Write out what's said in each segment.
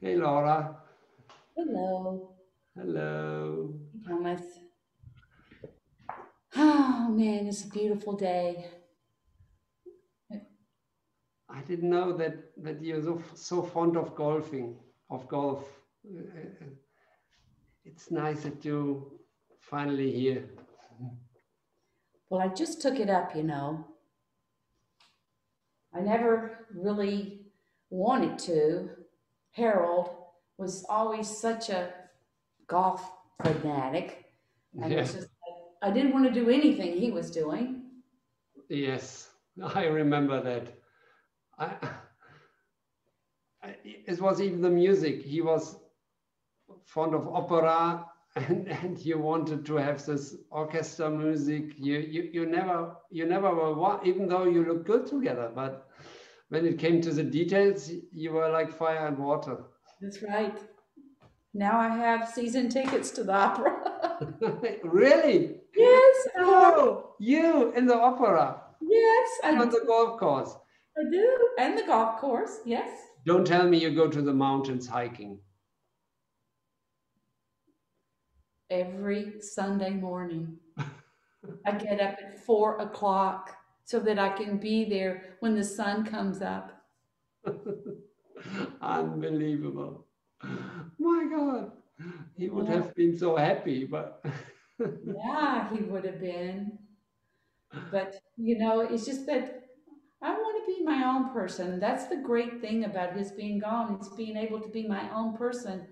Hey, Laura. Hello, Hello. Thomas. Oh man, it's a beautiful day. I didn't know that that you're so so fond of golfing, of golf. Uh, uh, It's nice that you finally here. Well, I just took it up, you know. I never really wanted to. Harold was always such a golf fanatic, and Yeah. just like I didn't want to do anything he was doing. Yes, I remember that. I, I, it was even the music. He was fond of opera, and, and you wanted to have this orchestra music. You, you, you never, you never were one, even though you look good together. But when it came to the details, you were like fire and water. That's right. Now I have season tickets to the opera. really? yes, Oh, you in the opera yes, I on do. the golf course. I do. And the golf course, yes. Don't tell me you go to the mountains hiking. Every Sunday morning. I get up at four o'clock so that I can be there when the sun comes up. Unbelievable. My God. He would Yeah. have been so happy, but Yeah, he would have been. But, you know, it's just that I want to be my own person. That's the great thing about his being gone, is being able to be my own person.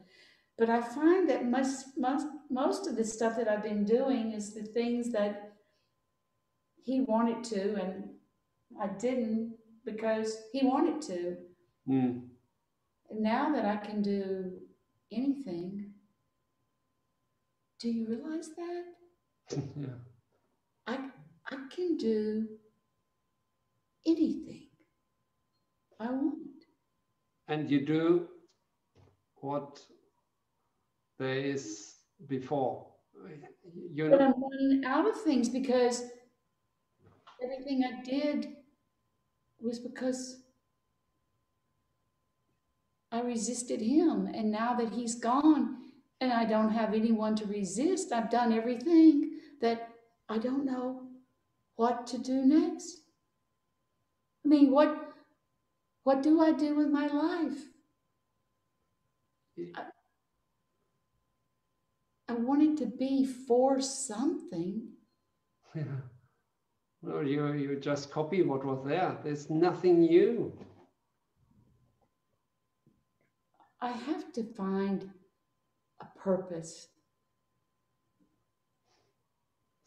But I find that most, most, most of the stuff that I've been doing is the things that he wanted to, and I didn't because he wanted to. Hmm. And now that I can do anything, do you realize that? yeah. I, I can do anything I want. And you do what there is before. You But know, I'm running out of things because everything I did was because I resisted him. And now that he's gone and I don't have anyone to resist, I've done everything that I don't know what to do next. I mean, what what do I do with my life? I, I want it to be for something. yeah. Well, you, you just copy what was there. There's nothing new. I have to find a purpose.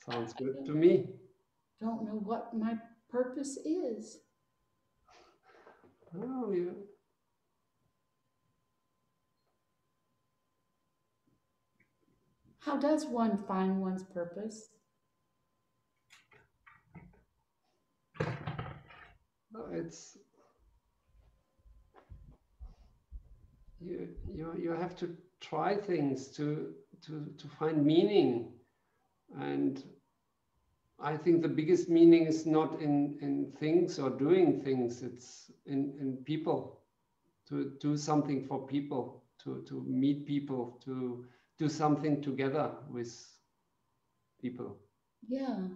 Sounds good to me. Don't know what my purpose is. Oh, you, How does one find one's purpose? It's you you you have to try things to to to find meaning. And i think the biggest meaning is not in in things or doing things. It's in in people to do something for people to to meet people to do something together with people. Yeah.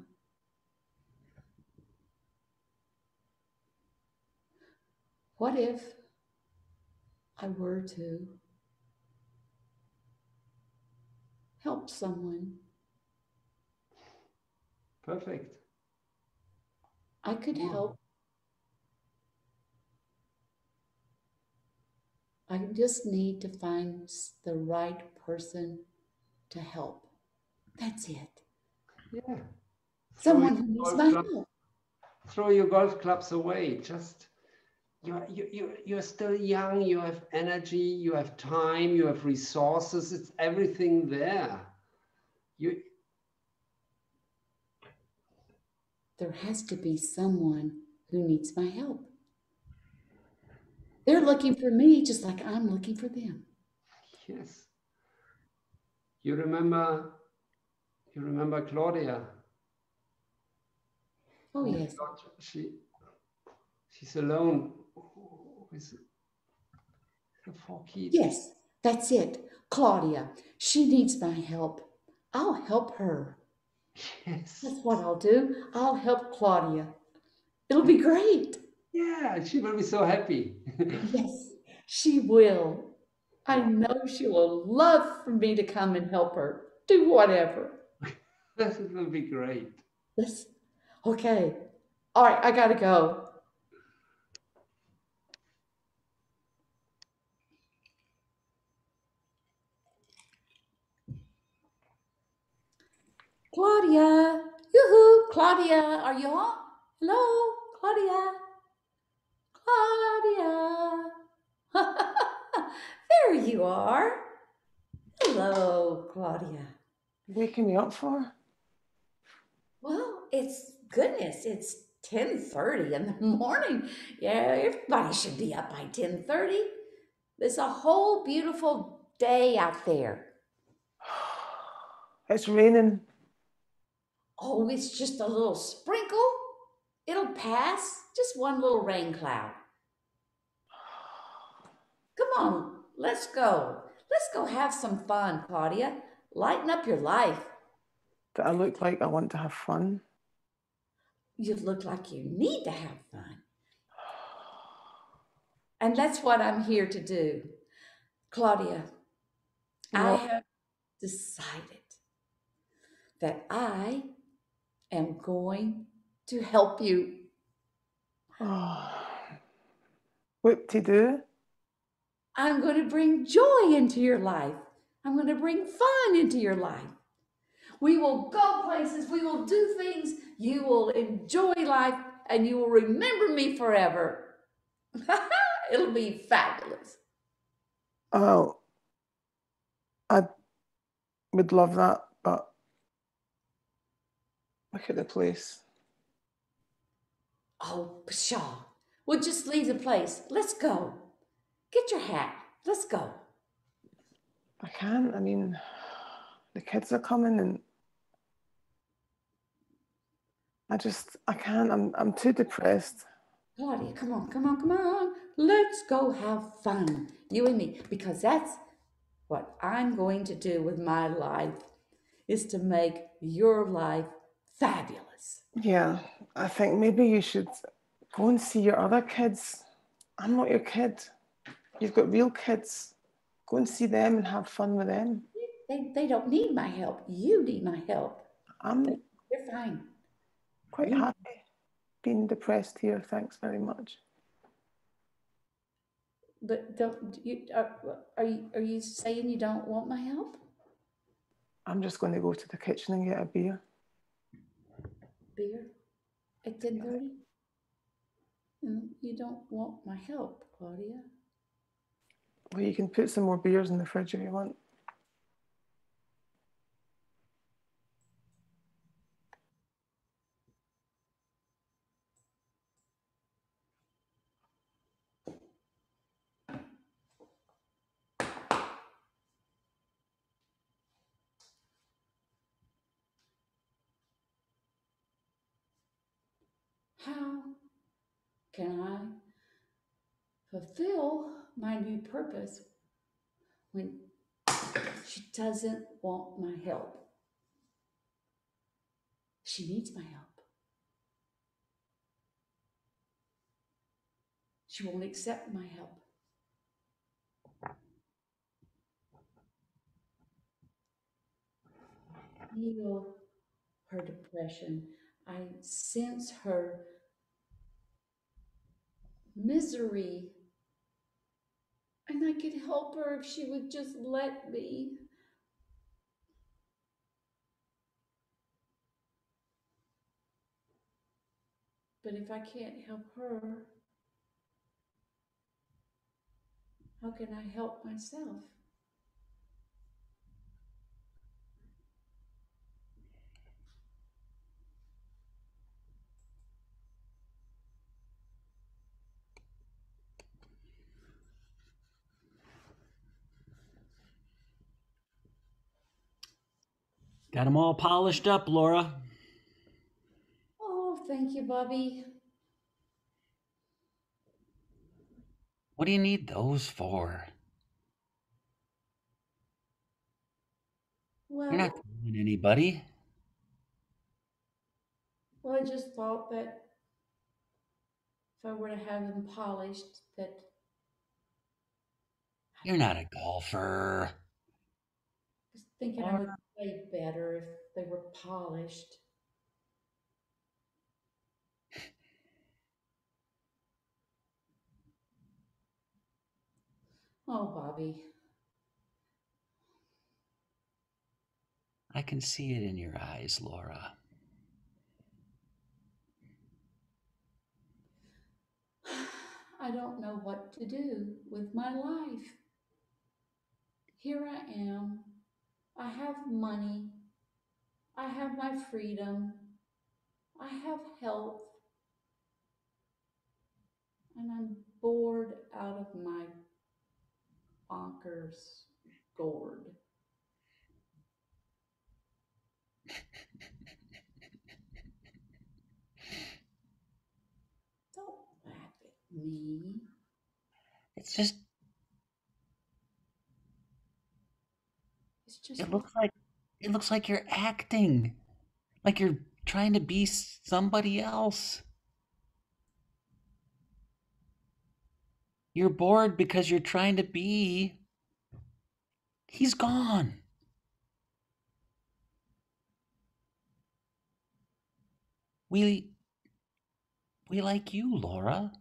What if I were to help someone? perfect I could Yeah. help. I just need to find the right person to help. That's it. yeah Someone Throw who needs my club- help. throw your golf clubs away. Just you're you you you're still young. You have energy. You have time. You have resources. It's everything there. You There has to be someone who needs my help. They're looking for me just like I'm looking for them. yes. You remember. You remember Claudia. Oh, yes. She she's alone with Have four kids. Yes, that's it. Claudia, she needs my help. I'll help her. Yes. That's what I'll do. I'll help Claudia. It'll be great. Yeah, she will be so happy. Yes, she will. I know she will love for me to come and help her. Do whatever. This will be great. This, okay. All right, I gotta go. Claudia, yoo-hoo, Claudia, are you on? Hello, Claudia, Claudia. there you are. Hello, Claudia. Waking me up for? Well, it's goodness, it's 10:30 in the morning. Yeah, everybody should be up by 10:30. There's a whole beautiful day out there. It's raining. Oh, it's just a little sprinkle. It'll pass. Just one little rain cloud. Come on, let's go. Let's go have some fun, Claudia. Lighten up your life. Do I look like I want to have fun? You look like you need to have fun. And that's what I'm here to do. Claudia, I have decided that I am going to help you. Oh. What to do? I'm going to bring joy into your life. I'm going to bring fun into your life. We will go places, we will do things, you will enjoy life, and you will remember me forever. It'll be fabulous. Oh, I would love that, look at the place. Oh, pshaw. We'll just leave the place. Let's go. Get your hat. Let's go. I can't. I mean, the kids are coming, and I just I can't. I'm I'm too depressed. Claudia, come on, come on, come on. Let's go have fun, you and me, because that's what I'm going to do with my life is to make your life fabulous. Yeah, I think maybe you should go and see your other kids. I'm not your kid. You've got real kids. Go and see them and have fun with them. They, they don't need my help. You need my help. I'm They're fine. quite Mm. happy being depressed here. Thanks very much. But don't you are, are you are you saying you don't want my help? I'm just going to go to the kitchen and get a beer. Beer at ten thirty? And you don't want my help, Claudia. Well, you can put some more beers in the fridge if you want. How can I fulfill my new purpose when she doesn't want my help? She needs my help. She won't accept my help. Feel her depression. I sense her misery. And I could help her if she would just let me. But if I can't help her, how can I help myself? Got them all polished up, Laura. Oh, thank you, Bobby. What do you need those for? Well, You're not doing anybody. Well, I just thought that if I were to have them polished, that. You're not a golfer. I was thinking Laura. I would play better if they were polished. Oh, Bobby. I can see it in your eyes, Laura. I don't know what to do with my life. Here I am. I have money. I have my freedom. I have health. And I'm bored out of my bonkers gourd. Don't laugh at me. It's just, It's just it looks like, it looks like you're acting. Like you're trying to be somebody else. You're bored because you're trying to be. He's gone. We we like you, Laura.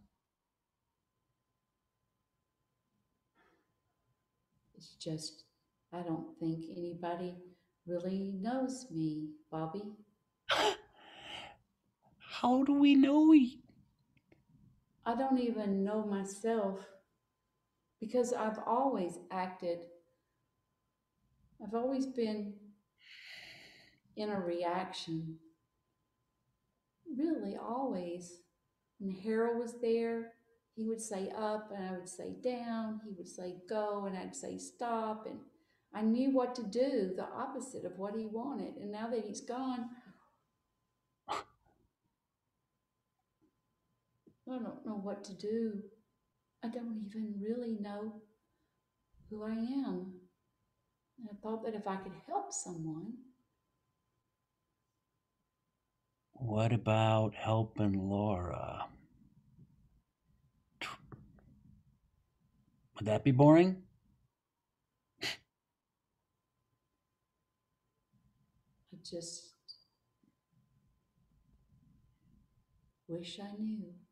It's just, I don't think anybody really knows me, Bobby. How do we know? I don't even know myself because I've always acted, I've always been in a reaction. Really, always. When Harold was there, he would say up and I would say down. He would say go and I'd say stop. And I knew what to do, the opposite of what he wanted. And now that he's gone, I don't know what to do. I don't even really know who I am. And I thought that if I could help someone, What about helping Laura? Would that be boring? Just wish I knew.